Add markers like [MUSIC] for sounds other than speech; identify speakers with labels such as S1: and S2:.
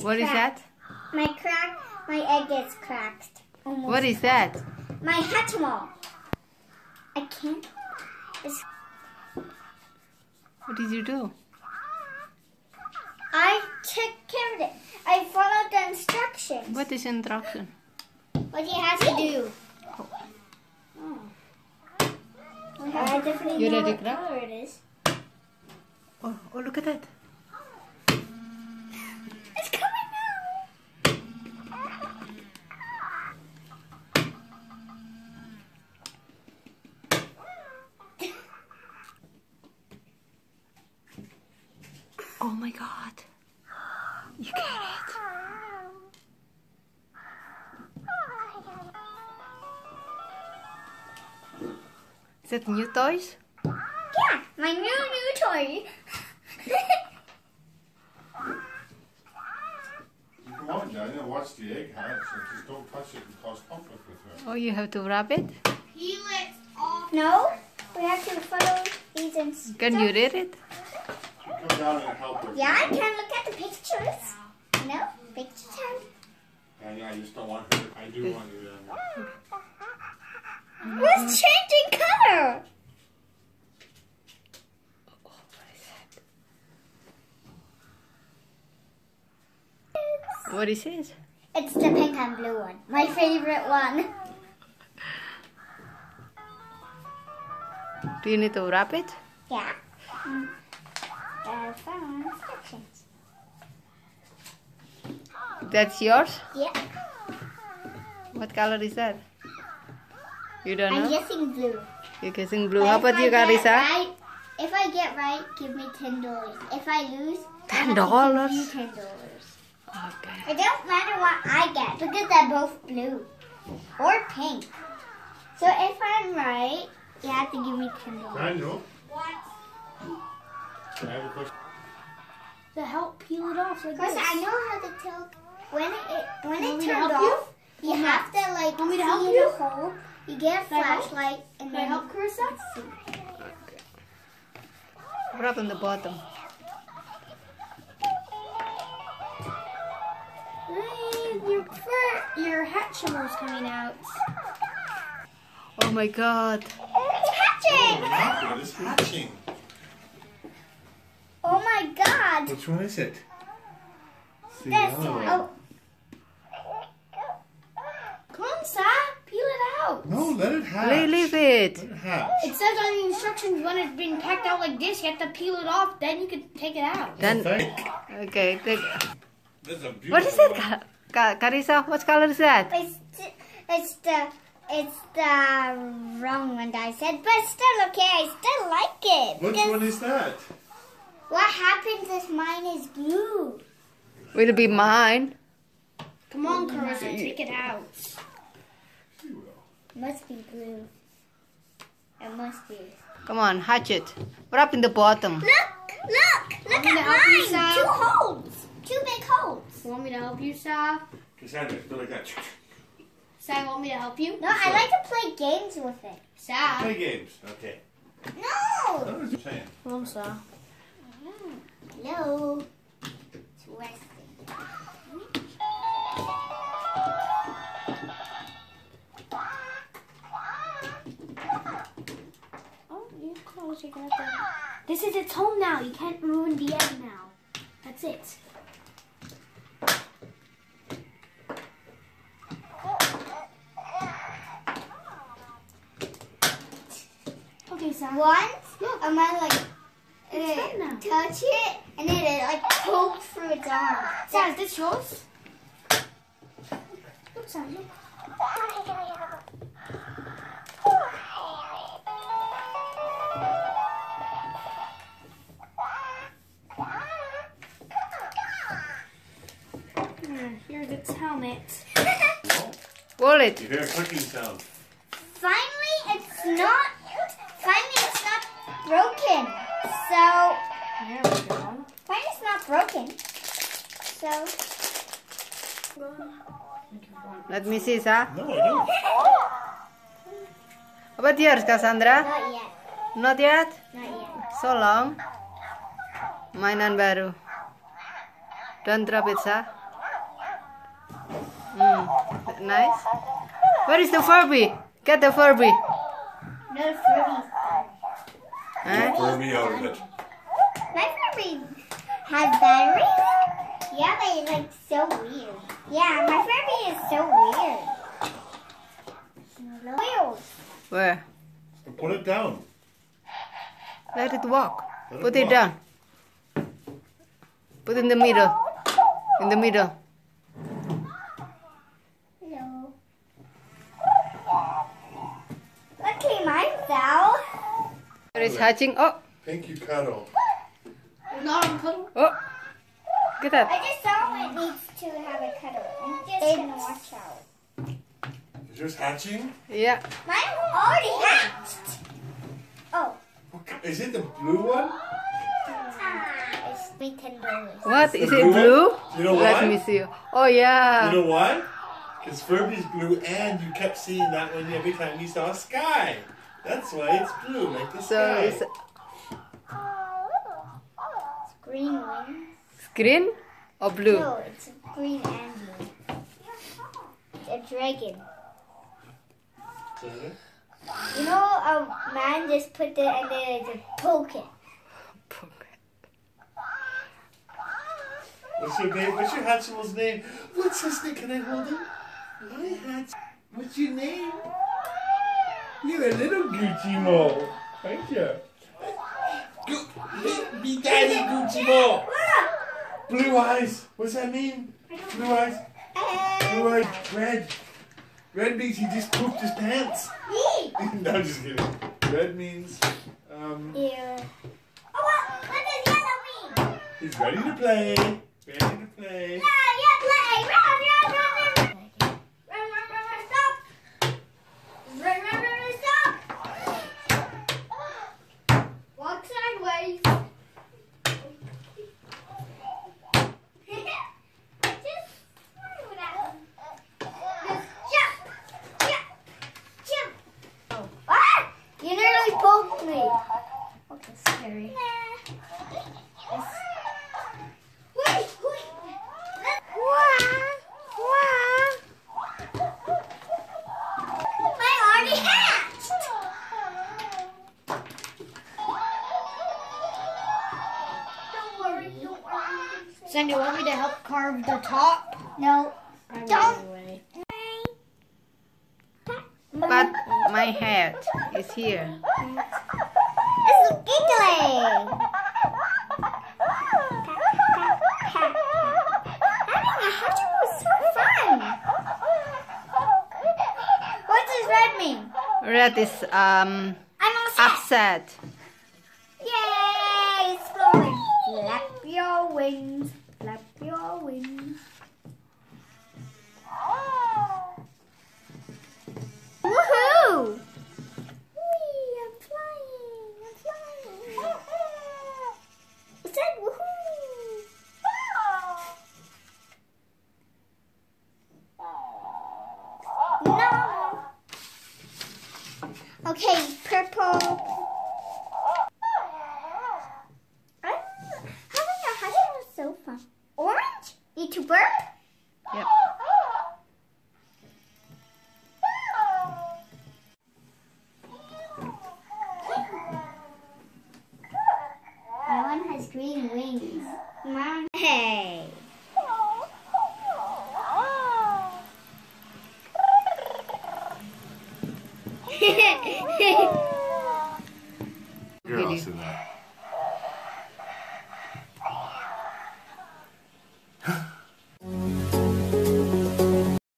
S1: is
S2: What is
S1: cracked.
S2: that?
S1: My crack, my egg is cracked. Almost.
S2: What is that?
S1: My Hatchimal. I can't. It's,
S2: What did you do?
S1: I took care of it. I followed the instructions.
S2: What is instruction?
S1: What do you have to do? Oh. I definitely
S2: You
S1: know
S2: ready,
S1: what
S2: Crack?
S1: color it is.
S2: Oh, oh, look at that. Is that new toys?
S1: Yeah, my new new toy.
S3: Come on, Daniel, watch the egg hatch and just don't touch it and cause conflict with her.
S2: Oh, you have to wrap it?
S1: Peel it off. No, we have to follow these instructions.
S2: Can you read it?
S3: You come down and help her.
S1: Yeah, I can look at the pictures. No, picture time.
S3: Daniel, I just don't want her. I do want you, Daniel.
S2: Nobody's his.
S1: It's the pink and blue one. My favorite one.
S2: Do you need to wrap it?
S1: Yeah.
S2: That's yours?
S1: Yeah.
S2: What color is that? You don't know?
S1: I'm guessing blue.
S2: You're guessing blue. How about you, Carissa?
S1: If I get right, give me $10. If I lose, $10? $10.
S2: Okay.
S1: It don't matter what I get because they're both blue or pink. So if I'm right, you have to give me ten dollars.
S3: Daniel,
S1: What?
S3: I have a question.
S4: To help peel it off like
S1: Because
S4: this.
S1: I know how to tell when it when
S4: Want
S1: it
S4: me
S1: turned
S4: help you?
S1: off. You, have to like
S4: Want me to
S1: see
S4: help
S1: the
S4: you?
S1: hole. You get a
S4: Can
S1: flashlight and
S4: Can I
S1: then
S4: help Carissa?
S2: Wrap on the bottom.
S4: Your fur, your Hatchimal's coming out.
S2: Oh my god.
S1: it's hatching.
S3: Not good, it's hatching.
S1: Oh my god.
S3: Which one is it? It's the
S1: This
S3: yellow oh.
S1: one.
S3: one.
S1: Oh,
S4: Come on, Sa, peel it out.
S3: No, let it hatch.
S2: Leave, leave it.
S3: Let it hatch.
S4: It says on the instructions when it's been packed out like this, you have to peel it off, then you can take it out.
S2: Then, okay. Take,
S3: That's a beautiful
S2: what is it,
S3: one.
S2: Ca- Ca- Carissa? What color is that?
S1: it's t- it's the it's the wrong one that I said, but still okay. I still like it.
S3: Which
S1: because
S3: one is that?
S1: What happens if mine is blue?
S2: Will it be mine?
S4: Come on, Carissa, take it out.
S3: She will.
S1: Must be blue. It must be.
S2: Come on, hatch it. What up in the bottom.
S1: Look! Look! Look
S4: Want me to
S1: at mine! Two holes! Two big holes!
S4: Want me to help you, Sa?
S3: Cassandra, do like that.
S4: Sa, want me to help you?
S1: No, I like to play games with it.
S4: Sa.
S3: Play games. Okay.
S1: No!
S3: What was you saying?
S4: Come on, Sa.
S1: Hello. It's resting.
S4: Oh, you close, you're gonna have to... This is its home now. You can't ruin the egg now. That's it.
S1: Once, I might like
S4: It's done now.
S1: touch it and then it like poked through its arm.
S4: Sa, is this yours? Look, Sa, here's its helmet.
S3: No.
S2: Pull it.
S3: You hear a clicking sound.
S1: Finally, it's not. Finally, it's not broken. So
S4: There we go.
S1: finally, it's not broken. So
S2: Let me see, sir.
S3: No, I don't.
S2: How [GASPS] about yours, Cassandra?
S1: not yet.
S2: Not yet?
S1: Not yet.
S2: So long. Mainan baru. Don't drop it, sir. Mm. Nice. Where is the Furby? Get the Furby.
S1: No Furbies.
S2: Huh?
S3: Furby out of it.
S1: My Furby has batteries. Yeah, but it's like so weird. Yeah, my Furby is so weird. Wheels.
S2: Where?
S3: Put it down.
S2: Let it walk.
S3: Let
S2: Put
S3: it
S2: it down. Put in the middle. In the middle.
S1: Hello. Luckily mine fell.
S2: Where is hatching? Oh,
S3: Pinky cuddle.
S4: Not on cuddle.
S2: oh. Get
S1: I
S2: that.
S1: just saw it needs to have a cuddle. I'm just gonna watch out.
S3: Is yours hatching?
S2: Yeah.
S1: Mine already hatched. Oh.
S3: Okay. Is it the blue one?
S1: Ah, it's three ten dollars.
S2: What?
S3: The
S2: Is
S3: blue
S2: it blue?
S3: You know
S2: Let me see. Oh, yeah.
S3: You know why? Because Furby's blue and you kept seeing that one every time you saw sky. That's why it's blue, like the
S2: So
S3: sky.
S2: it's
S1: Green wings.
S2: green or blue?
S1: No, it's green and blue. It's a dragon.
S3: Is that it?
S1: You know, a man just put it and then it's a token.
S3: What's your name? What's your Hatchimals name? What's his name? Can I hold him? My Hatch. What's your name? You're a little Gucci Mo, aren't you? Gu- be, be Daddy Gucci Mo. Blue eyes. What's that mean? Blue eyes. Blue eyes. Red. Red means he just pooped his pants.
S1: Yee! [LAUGHS]
S3: no, I'm just kidding. Red means um,
S1: Yeah. Oh, what? What does yellow mean?
S3: he's ready to play. Ready to play.
S1: Yeah, yeah, play.
S4: Carve the top?
S1: No.
S4: I
S1: Don't.
S2: But my head is here.
S1: It's giggling. Having a hatchet was so fun. What does red mean?
S2: Red is um
S1: I'm all
S2: upset.
S1: Yay! It's flowing. Flap your wings. Flap your wings. Ah! Woohoo! Okay.